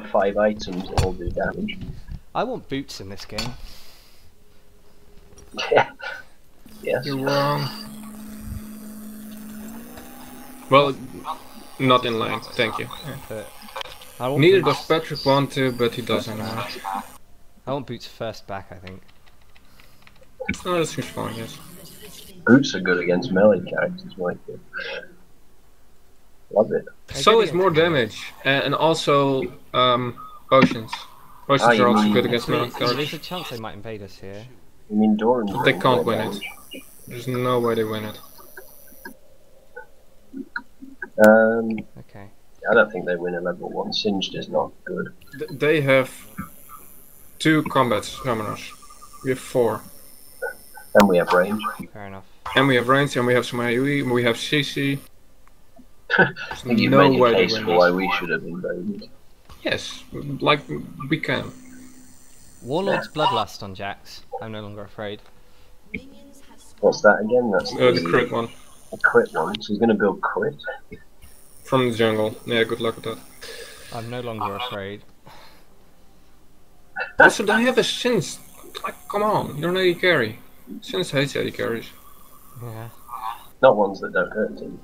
have five items that all do damage. I want boots in this game. Yeah. yes. You're wrong. Well, not in line, thank you. But I want Neither boots. does Patrick want to, but he does anyway. I want boots first back. I think. Oh, that seems fine, yes. Boots are good against melee characters, like it. Love it. So good is more damage, and, and also um, potions. Potions Ah, are also good against melee There's a chance they might invade us here. I mean, Doran. They can't more win it. There's no way they win it. Um, Okay. I don't think they win a level one. Singed is not good. Th- They have two combat summoners. We have four. And we have range. Fair enough. And we have range, and we have some AoE, and we have CC. I think you've no made way case for why we should have invaded. Yes, like we can. Warlord's Bloodlust on Jax. I'm no longer afraid. What's that again? That's Uh, the crit one the crit one. She's going to build crit. from the jungle. Yeah, good luck with that. I'm no longer afraid. Also, they have a Sins. Like, come on, you're an AD carry. Sins hates AD carries. Yeah. Not ones that don't hurt him.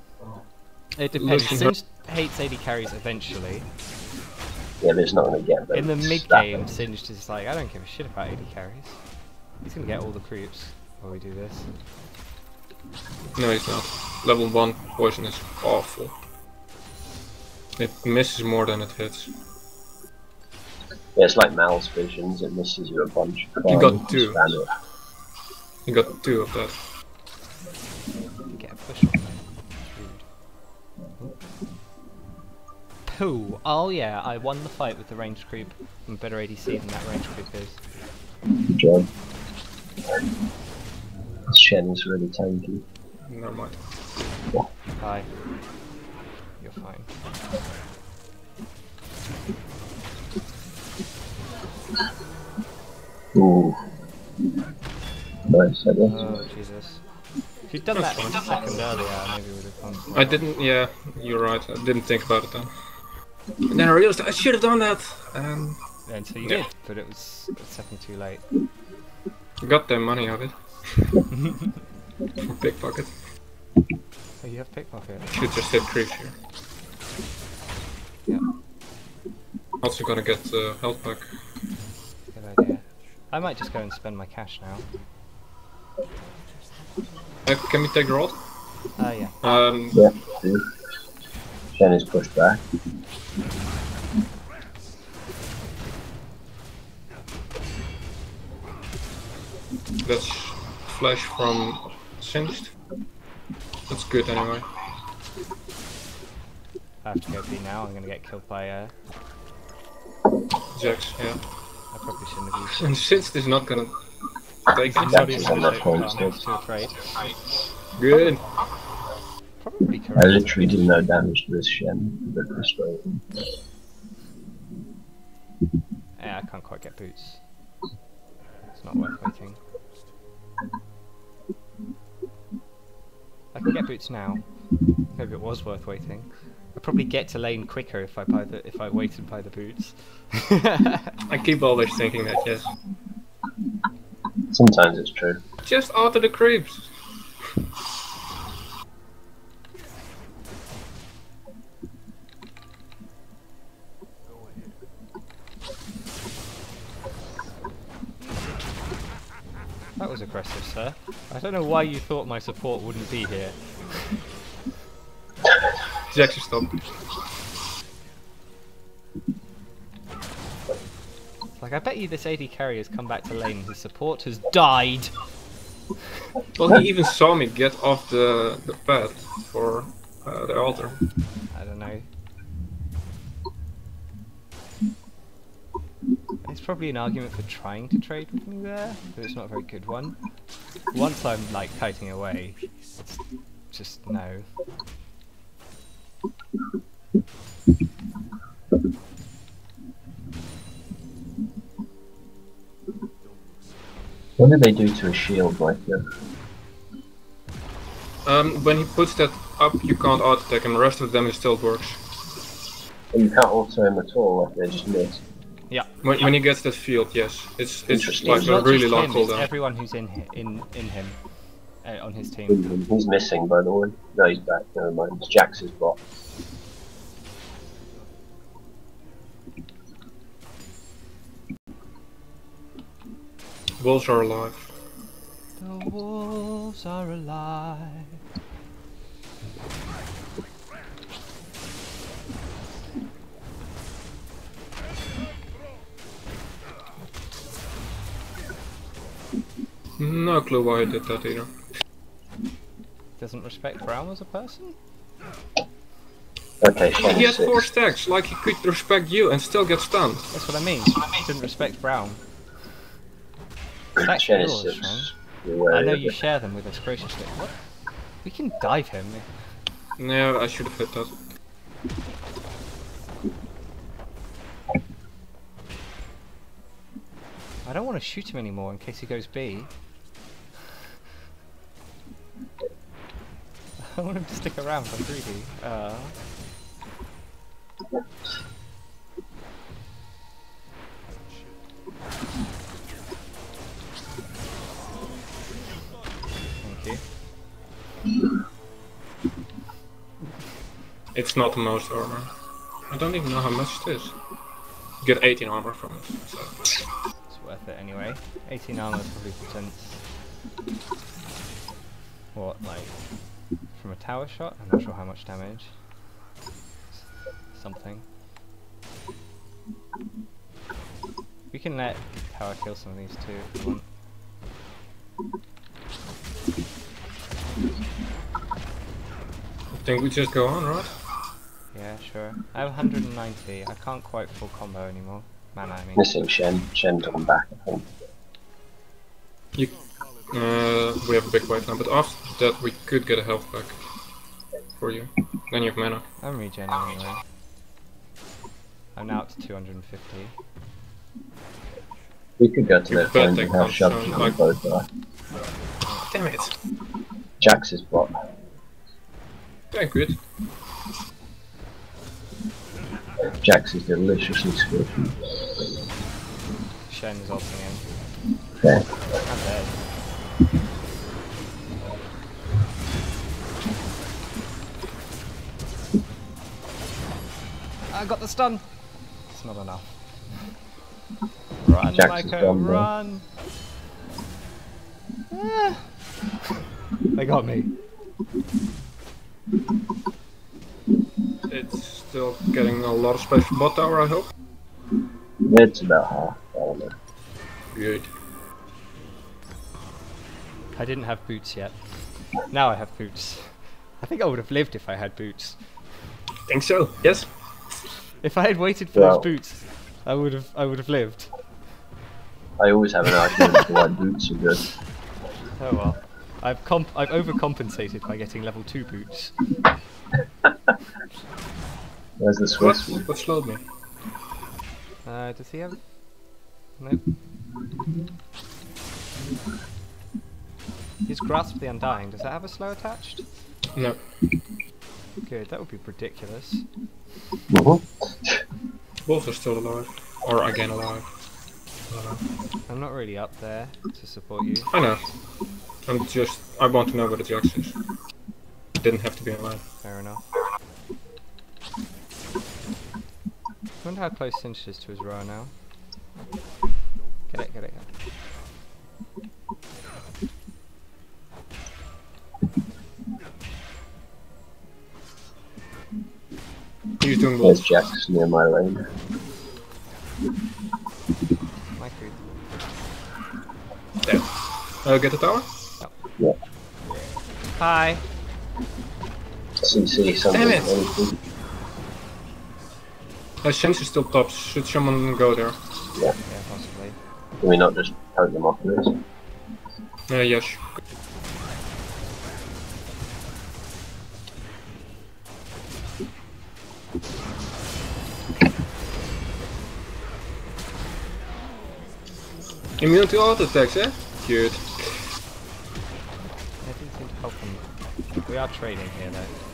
It depends. Listen- Singe hates AD carries eventually. Yeah, but it's not going to get them. In the mid game, them. Singed is like, I don't give a shit about AD carries. He's gonna get all the creeps while we do this. No, he's not. Level 1 poison is awful. It misses more than it hits. Yeah, it's like Mal's visions. It misses you a bunch. You got two. spam. You got two of that. Pooh. Oh yeah, I won the fight with the range creep. I'm a better ADC than that range creep is. Good job. Shen's really tanky. Never mind. Hi. You're fine. Ooh. Nice, I guess. Oh Jesus. If you'd done that one second earlier, maybe we would have gone I didn't, yeah, you're right. I didn't think about it then. And then I realized I should have done that. Um, And so you Yeah. did, but it was a second too late. got the money out of it. For pickpocket. Oh, you have pickpocket. Should just hit creeps here. Yeah. Also gonna get uh, health back. Good idea. I might just go and spend my cash now. Uh, can we take the rod? Ah, yeah. Um, Yeah, do. Shen is pushed back. that's flash from Singed. That's good anyway. I have to go B now. I'm gonna get killed by uh. Jax, yeah. I probably shouldn't have used And Singed is not gonna take Jax it. is on that point I'm still. too afraid. Good. Probably I literally did no damage to this Shen. but bit frustrating. Yeah, I can't quite get boots. It's not worth waiting. I can get boots now. Maybe it was worth waiting. I'd probably get to lane quicker if I buy the if I waited by the boots. I keep always thinking that, yes. Sometimes it's true. Just auto the creeps. that was aggressive, sir. I don't know why you thought my support wouldn't be here. Jax is stop. Like, I bet you this AD carry has come back to lane. His support has died. Well, he even saw me get off the, the path for uh, the altar. I don't know. It's probably an argument for trying to trade with me there, but it's not a very good one. Once I'm like kiting away, it's just no. What did they do to a shield like that? Um, when he puts that up, you can't auto attack, and the rest of the damage still works. And you can't auto him at all, like they just miss. Yeah. When, when he gets that field, yes, it's it's Interesting. like It's a really just long him, it's cooldown. everyone who's in in in him uh, on his team. He's missing, by the way. No, he's back. Never mind. It's Jax's bot. Wolves are alive. The wolves are alive. No clue why he did that either. Doesn't respect Brown as a person? Okay, He is had four six. stacks, like he could respect you and still get stunned. That's what I mean. Didn't respect Brown. That's Shen yours. Sean. I know you share them with us graciously. What? We can dive him. No, I should have hit that. I don't want to shoot him anymore in case he goes B. I want him to stick around. I'm greedy. Uh, It's not the most armor. I don't even know how much it is. You get 18 armor from it. So. It's worth it anyway. 18 armor probably presents what, like from a tower shot? I'm not sure how much damage. Something. We can let power kill some of these too if we want. I think we just go on, right? Yeah, sure. I have 190. I can't quite full combo anymore. Mana, I mean. Missing Shen. Shen to come back, I think. You, uh, we have a big white now, but after that we could get a health back for you. Then you have mana. I'm regenerating anyway. I'm now up to 250. We could go to You their bet phones and have can't shoved sound on like- both there. Damn it! Jax's bot. Thank good. Jax is deliciously squishy. Shen is ulting in. Okay. I'm dead. I got the stun! It's not enough. Run, Jax is Myko, gone, though. run! Ah. They got me. It's still getting a lot of space for bot tower, I hope. It's about half. I don't know. Good. I didn't have boots yet. Now I have boots. I think I would have lived if I had boots. Think so, yes? If I had waited for Well- those boots, I would have I would have lived. I always have an argument for why boots are good. Oh well. I've comp I've overcompensated by getting level two boots. Where's the What? Swiss one? What slowed me? Uh, does he have? Nope. His grasp the undying. Does that have a slow attached? No. Good. That would be ridiculous. Wolves are still alive. Or again alive. I'm not really up there to support you. I know. I'm just. I want to know where the Jax is. Didn't have to be alive. Fair enough. Wonder how close Cinch is to his row now. Get it, get it, get it. He's doing There's wolves. Jax near my lane. My food. There. Uh, get the tower? Yeah. Hi. CC something. Damn it. Anything. Uh, Shen's is still top. Should someone go there? Yeah, possibly. Can we not just poke them off this? Uh, yes. Immune to auto attacks, eh? Cute. I didn't seem to help him. We are trading here though.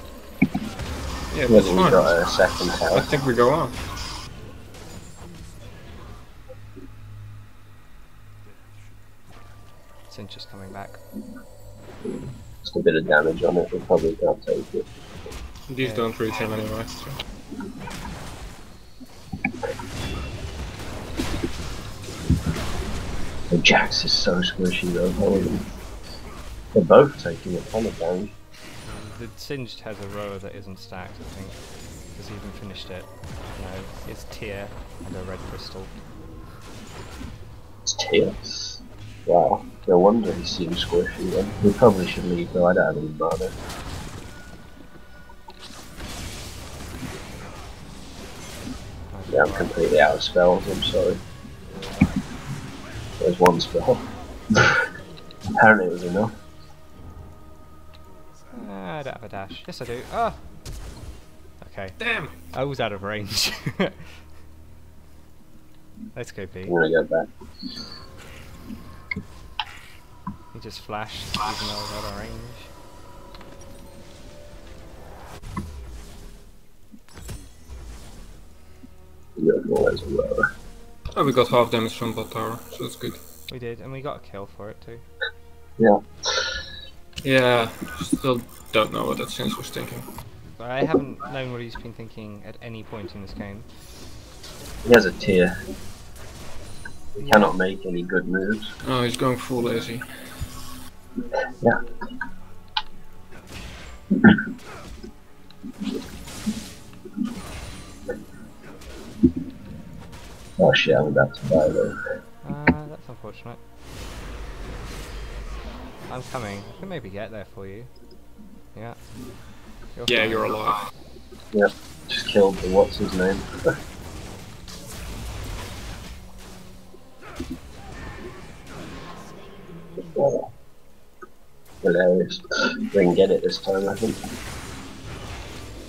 Yeah, that's fine. got a second I think we go on. Cinch is coming back. Just a bit of damage on it, we probably can't take it. These Yeah. don't reach him anyway. So. The Jax is so squishy though, holy. They're both taking a ton of damage. The Singed has a rower that isn't stacked, I think. Has even finished it? No, it's tier and a red crystal. It's tears. Wow, no wonder he seems squishy then. We probably should leave though, I don't have any mana. Yeah, I'm completely out of spells, I'm sorry. There's one spell. Apparently it was enough. Ah, I a dash. Yes, I do. Ah! Okay, Damn! I was out of range. Let's go B. I'm gonna go back. He just flashed, even though I was out of range. You have always a rower. Oh, we got half damage from bot tower, so that's good. We did, and we got a kill for it too. Yeah. Yeah, still don't know what that Sins was thinking. I haven't known what he's been thinking at any point in this game. He has a tear. He cannot make any good moves. Oh, he's going full lazy. Yeah. Oh shit, I'm about to die though. Uh, that's unfortunate. I'm coming. I can maybe get there for you. Yeah. Yeah, fine. you're alive. Yep. Just killed the what's his name. Oh. Hilarious. We can get it this time, I think.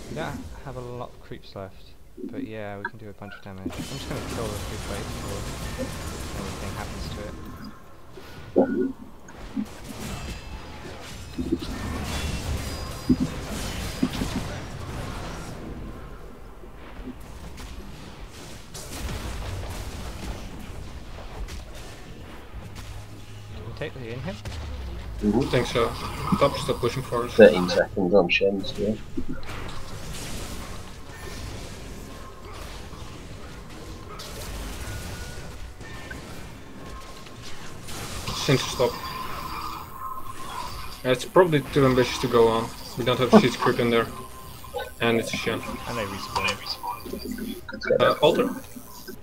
We don't have a lot of creeps left, but yeah, we can do a bunch of damage. I'm just gonna kill the creep wave before anything happens to it. Do we take in here? I think so. Top is still pushing for us. 13 seconds on Shen still. Sins to stop. Yeah, it's probably too ambitious to go on. We don't have sheet script in there. And it's a Shen. And I respawn. Let's Uh, alter.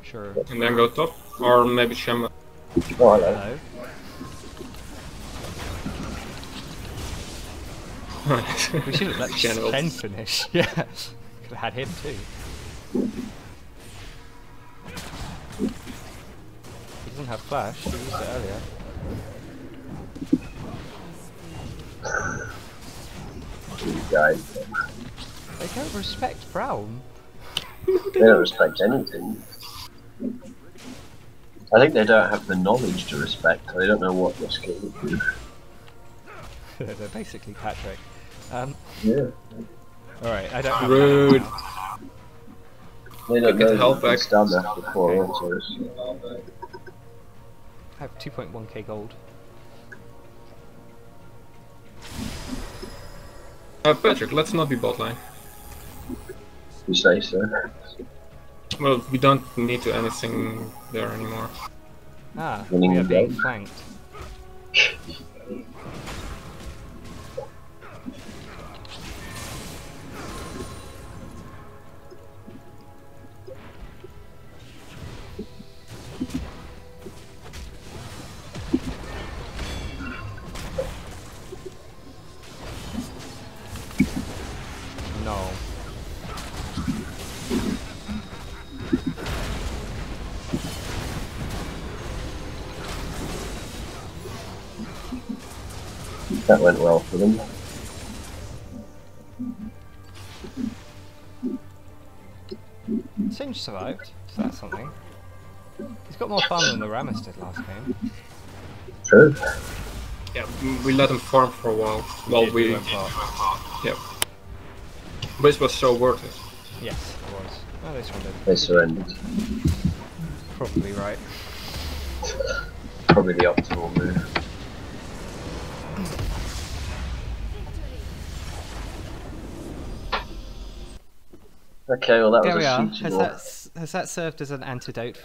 Sure. And then go top. Or maybe Shen. Oh, hello. Hello. We should have let Shen ult. Ken finish. Yeah. Could have had him too. He doesn't have flash. He used it earlier. These guys, They don't respect Brown. they don't respect anything. I think they don't have the knowledge to respect. They don't know what the skill is. They're basically Patrick. Um, Yeah. Alright, I don't have Rude. mana. They don't Get the health that back. it's done after four. I have 2.1k gold. Uh, Patrick, let's not be bot line. You say so. Well, we don't need to anything there anymore. Ah, we are being flanked. That went well for them. Singe survived, so that's something. He's got more farm than the Rammus did last game. True. Yeah, we let him farm for a while while Did, we. went far. Yep. This was so worth it. Yes, it was. Oh, they surrendered. They surrendered. Probably right. Probably the optimal move. Okay, well that There was we a are. Has that, has that served as an antidote